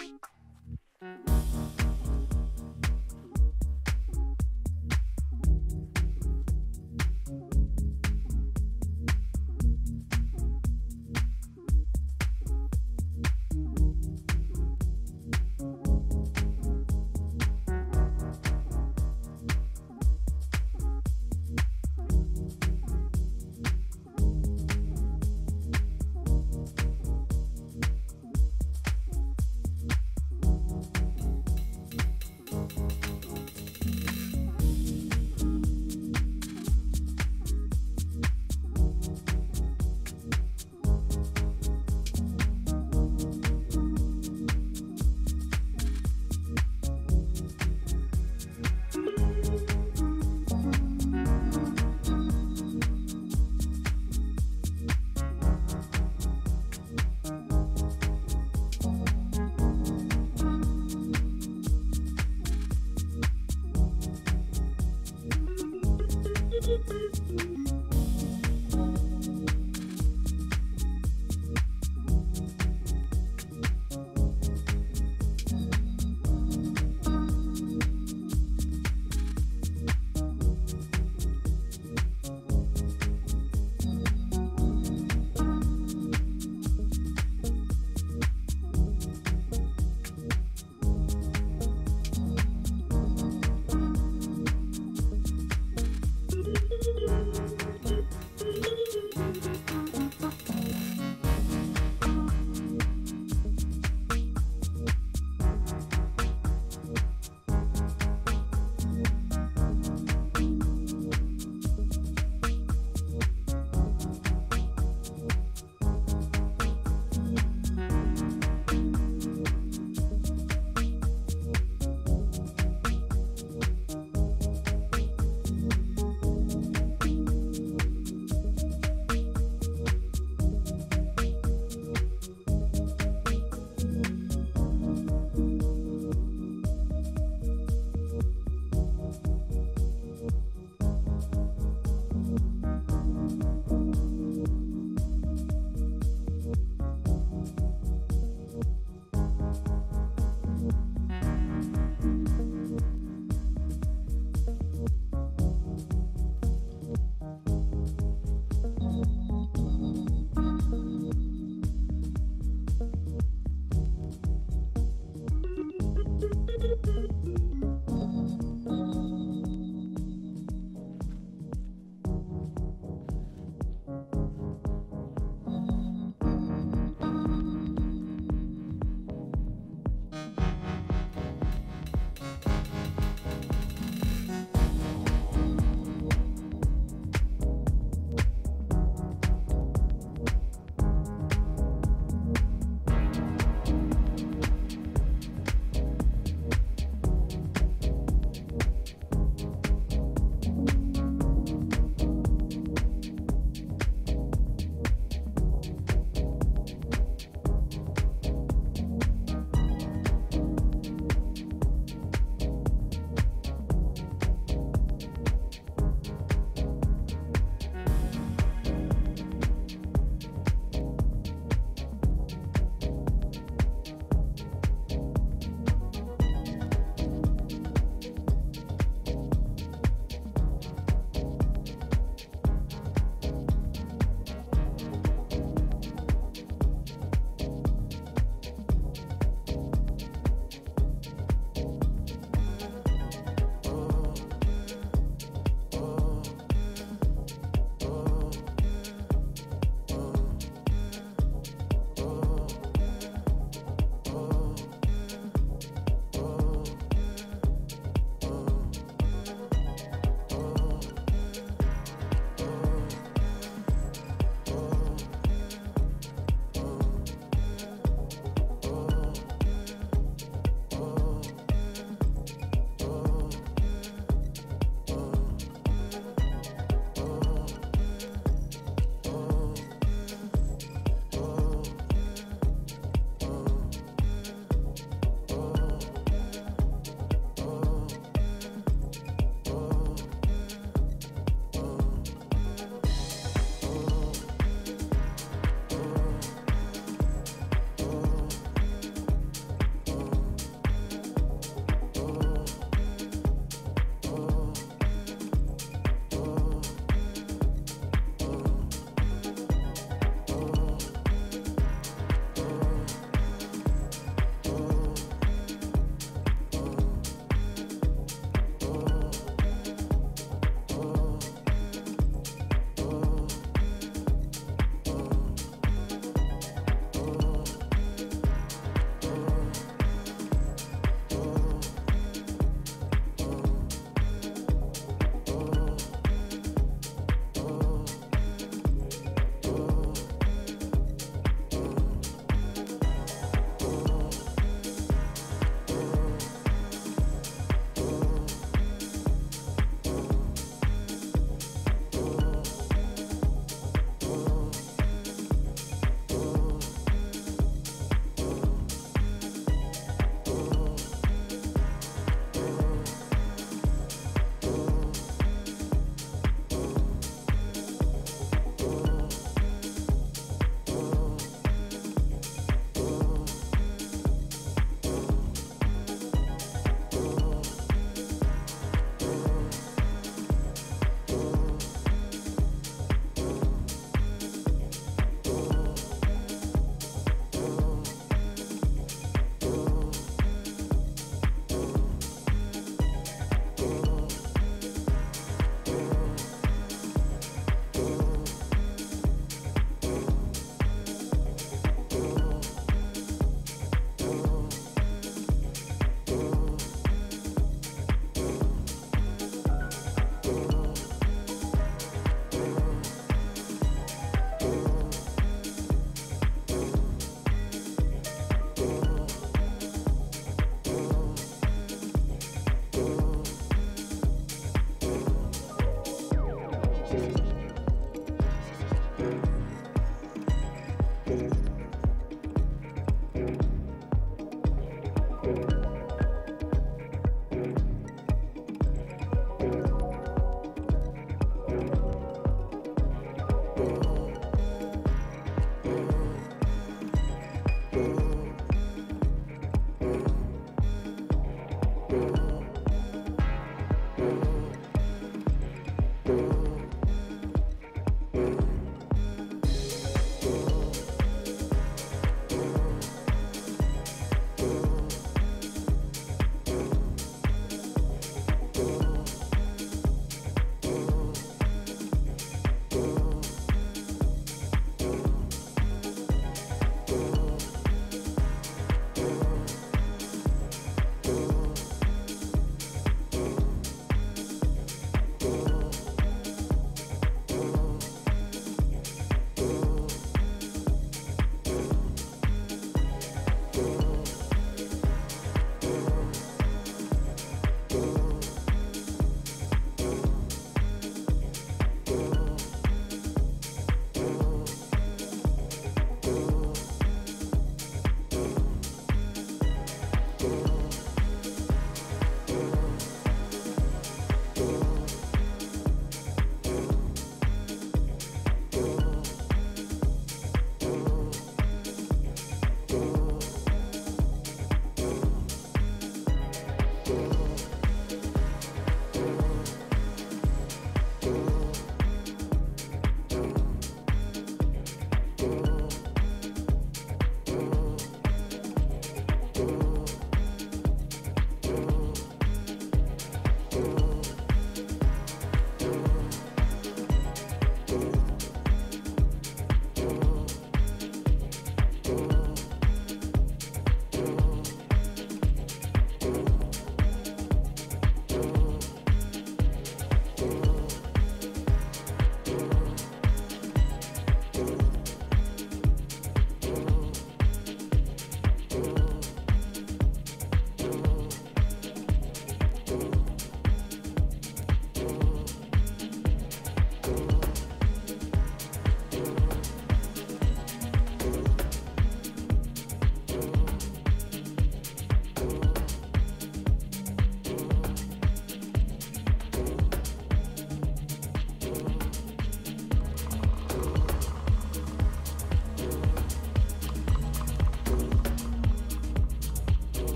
Mm-hmm.